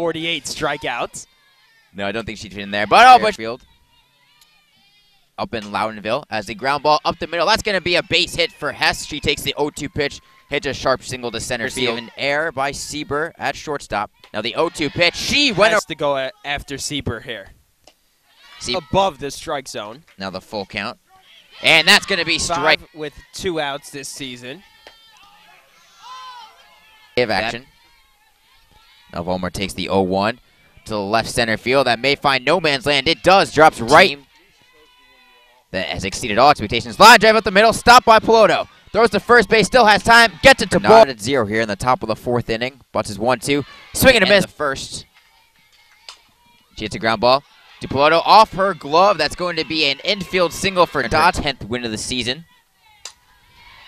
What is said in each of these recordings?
48 strikeouts. No, I don't think she's in there. But oh, Bushfield up in Loudonville as the ground ball up the middle. That's going to be a base hit for Hess. She takes the 0-2 pitch, hits a sharp single to center field. An error by Sieber at shortstop. Now the 0-2 pitch, she went Has to go a- after Sieber here. See- Above the strike zone. now the full count, and that's going to be strike Five with two outs this season. of action. Now Vollmer takes the 0-1 to the left center field. That may find no man's land. It does. Drops right. That has exceeded all expectations. Line drive up the middle. Stopped by Peloto. Throws to first base. Still has time. Gets it to ball. at zero here in the top of the fourth inning. Is 1-2. Swing and a miss. The first. She hits a ground ball. To Peloto off her glove. That's going to be an infield single for Dot. 10th win of the season.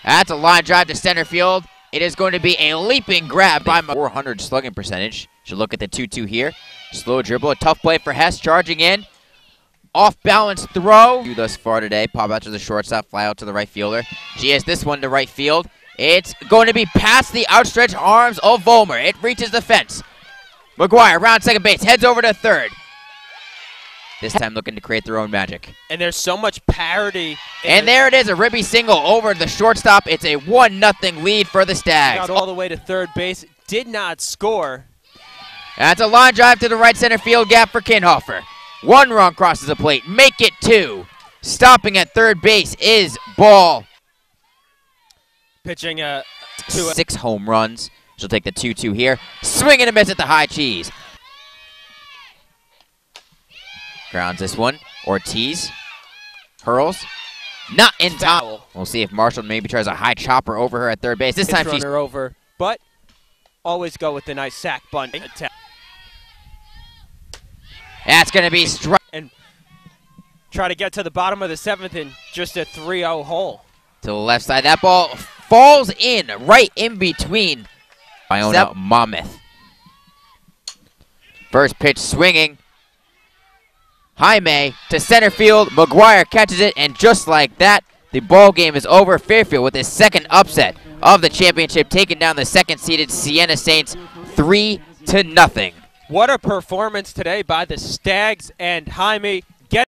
That's a line drive to center field. It is going to be a leaping grab by 400 slugging percentage. Should look at the 2-2 here. Slow dribble, a tough play for Hess, charging in. Off balance throw. Thus far today, pop out to the shortstop, fly out to the right fielder. She has this one to right field. It's going to be past the outstretched arms of Volmer. It reaches the fence. McGuire around second base, heads over to third. This time looking to create their own magic. And there's so much parity. And there it is, a ribby single over the shortstop. It's a 1-0 lead for the Stags. got all the way to third base. Did not score. That's a line drive to the right center field gap for Kinhofer. One run crosses the plate. Make it two. Stopping at third base is Ball. Pitching a Six home runs. She'll take the 2-2 here. Swing and a miss at the high cheese. Grounds this one. Ortiz. Hurls. Not in time. foul. We'll see if Marshall maybe tries a high chopper over her at third base. This Pitch time she's runner over, but always go with the nice sack bunt attempt That's going to be strike. and try to get to the bottom of the seventh in just a 3-0 hole. to the left side. That ball falls in right in between Iona Monmouth. First pitch swinging. Jaime to center field. McGuire catches it, and just like that, the ball game is over. Fairfield with his second upset of the championship, taking down the second-seeded Siena Saints three to nothing. What a performance today by the Stags and Jaime